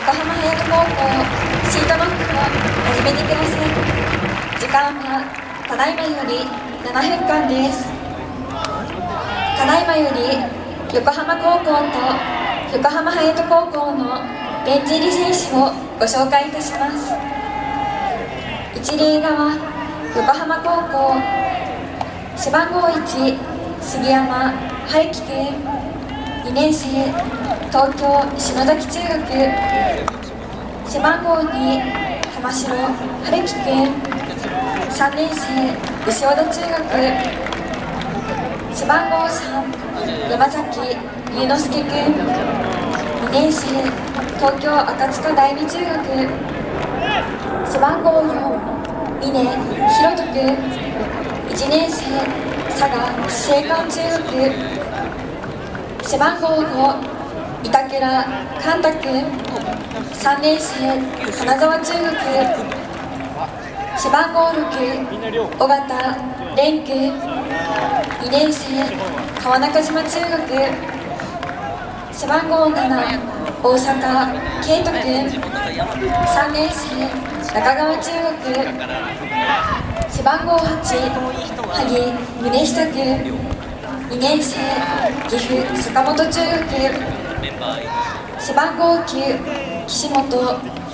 横浜隼人高校シートノックを始めてください。時間はただいまより7分間です。ただいまより横浜高校と横浜隼人高校のベンチ入り選手をご紹介いたします。一塁側横浜高校背番号1杉山廃棄君2年生東京篠崎中学背番号2玉城春樹君3年生牛尾戸中学背番号3山崎龍之介君2年生東京赤塚第二中学背番号4峰弘人君1年生佐賀青函中学背番号5板倉寛太君3年生金沢中学背番号6尾形蓮君2年生川中島中学背番号7大阪圭斗君3年生中川中学背番号8萩宗久君2年生岐阜坂本中学。背番号9岸本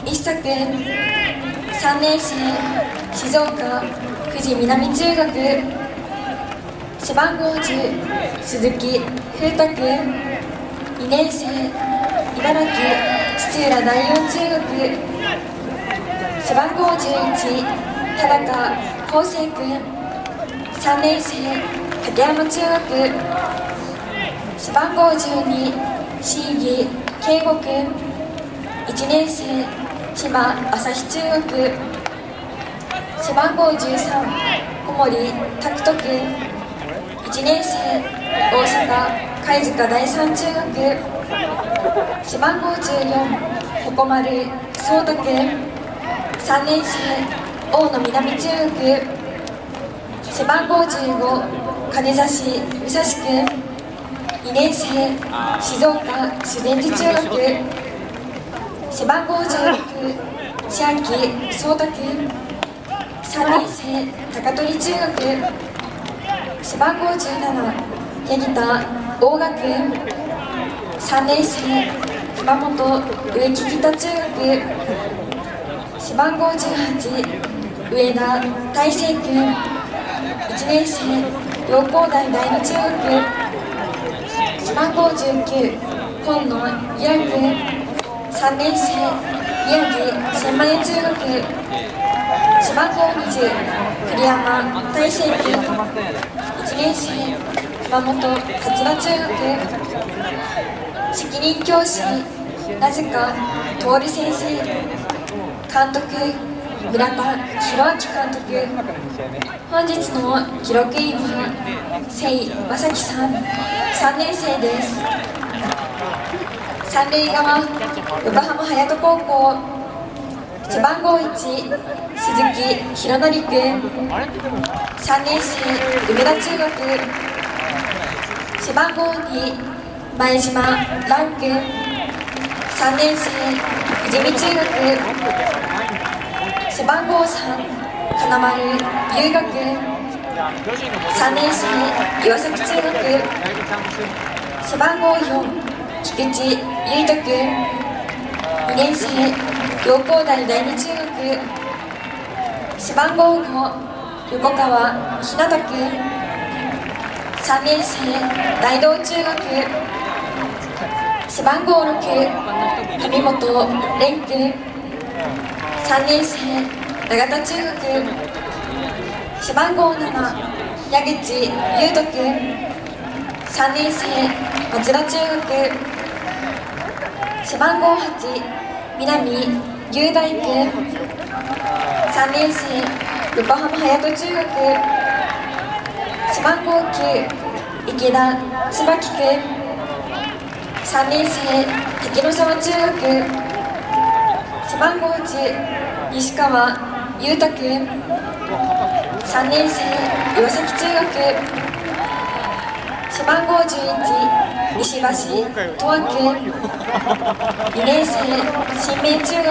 一作。3年生静岡富士南中学。背番号10鈴木風太君2年生茨城土浦第四中学。背番号11田中康生君3年生竹山中学背番号12椎木圭吾君1年生千葉朝日中学背番号13小森拓人君1年生大阪貝塚第三中学背番号14鉾丸颯太君3年生大野南中学背番号15金指武蔵君2年生静岡修善寺中学背番号16千秋颯太君3年生高取中学背番号17八木田大賀君3年生熊本植木北中学背番号18上田大成君1年生陽光台第二中学番号19今野ゆらく3年生宮城千万中学背番号20栗山大成君1年生熊本勝田中学責任教師なぜか徹先生監督村田博明監督本日の記録員は聖正樹さん。3年生です。三塁側横浜隼人高校。背番号1鈴木宏典君。3年生梅田中学。背番号2前島蘭君。3年生富士見中学。背番号3金丸優学3年生岩崎中学背番号4菊池優斗君2年生陽光台第二中学背番号5横川ひなた君3年生大道中学背番号6上本蓮君3年生永田中学背番号7矢口優斗君3年生松田中学背番号8南雄大君3年生横浜隼人中学背番号9池田椿君3年生滝野沢中学番号1西川裕太君3年生岩崎中学背番号11西橋斗亜君2年生新明中学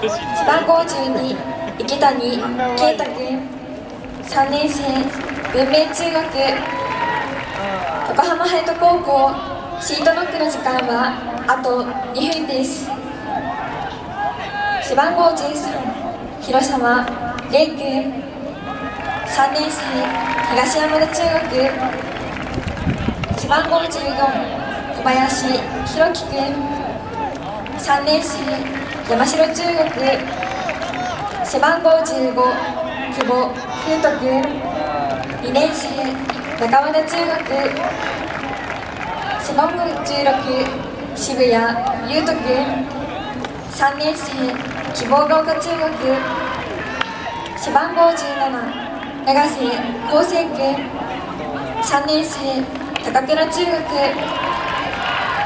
背番号12池谷圭太君3年生文明中学横浜隼人高校シートノックの時間はあと2分です。背番号13広島玲君3年生東山田中学背番号14小林弘樹君3年生山城中学背番号15久保風斗君2年生中和田中学背番号16渋谷優斗君3年生希望が丘中学。背番号17永瀬康生君3年生高倉中学。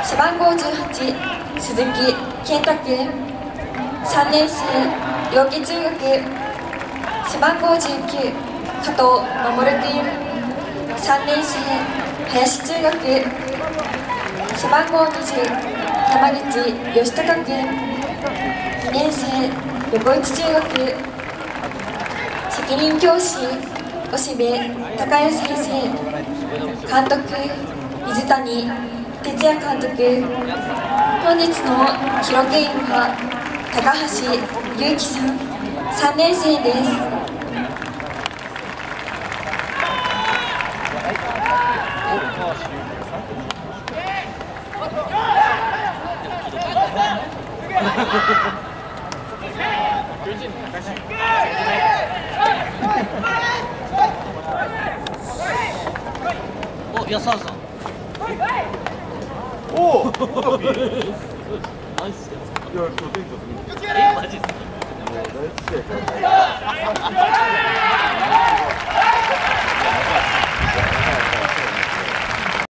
背番号18鈴木健太君3年生陽気中学。背番号19加藤守君。3年生林中学。背番号20山口義孝君。2年生横内中学責任教師押部孝也先生監督水谷哲也監督本日の記録員は高橋祐樹さん3年生です、安原さん。おおいや、今日テンす、